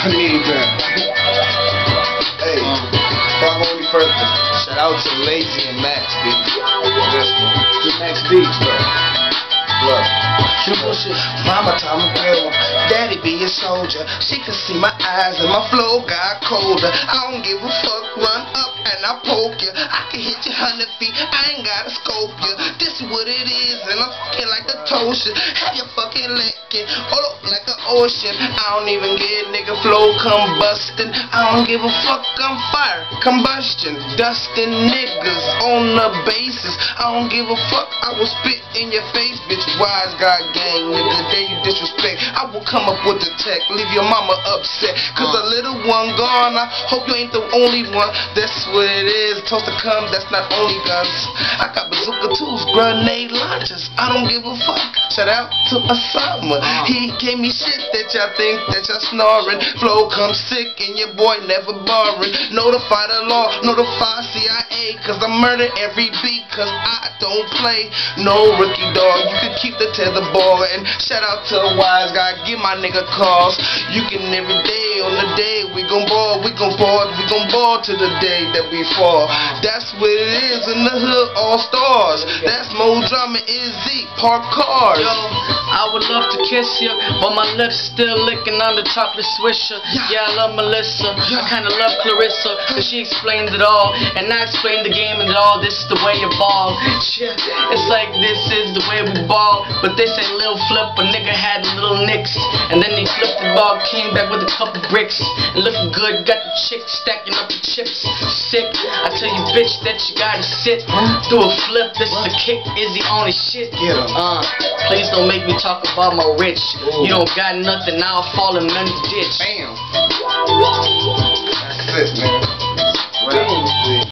I need that. Hey, uh, Rock only first. Shout out to Lazy and Max Beats. This one. To Max Beats, bro. Look. True bullshit. Mama told me, girl, daddy be a soldier. She can see my eyes and my flow got colder. I don't give a fuck, run up and I poke you. I can hit you hundred feet, I ain't gotta scope you. This is what it is, and I'm fucking like a toaster. Have you fucking licking, all up like an ocean. I don't even get nigga flow combusting. I don't give a fuck, I'm fire. Combustion, dusting niggas on the basis. I don't give a fuck, I will spit in your face, bitch. Wise guy gang, nigga. Then you disrespect. I will come up with the tech, leave your mama upset. Cause a little one gone, I hope you ain't the only one. That's what it is. Toast to come, that's not only guns. I got bazooka tools, grenade launchers. I don't give a fuck. Shout out to Osama. He me shit that y'all think that y'all snoring. Flow come sick and your boy never barring. Notify the law, notify CIA. Cause I murder every beat, cause I don't play no rookie dog. You can keep the tether ball. And shout out to wise guy, give my nigga calls. You can every day on the day we gon' ball, we gon' ball, we gon' ball to the day that we fall. That's what it is in the hood, all stars. That's Mo Drama, Izzy, park cars. Would love to kiss you, but my lips still licking on the chocolate swisher. Yeah, I love Melissa. I kinda love Clarissa, cause she explained it all. And I explained the game and all. This is the way you ball. Shit, it's like this is the way we ball. But they say little flip, a nigga had little nicks. And then he flipped the ball, came back with a couple bricks. And looking good, got the chick stacking up the chips sick. I tell you, bitch, that you gotta sit. Do a flip, this is a kick. Izzy on his shit. Uh, please don't make me talk about my rich. You don't got nothing, I'll fall in another ditch. Bam. That's it, man.